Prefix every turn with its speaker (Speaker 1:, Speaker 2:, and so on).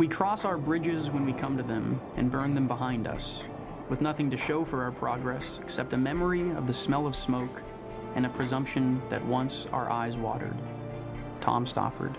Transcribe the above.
Speaker 1: We cross our bridges when we come to them and burn them behind us, with nothing to show for our progress except a memory of the smell of smoke and a presumption that once our eyes watered. Tom Stoppard.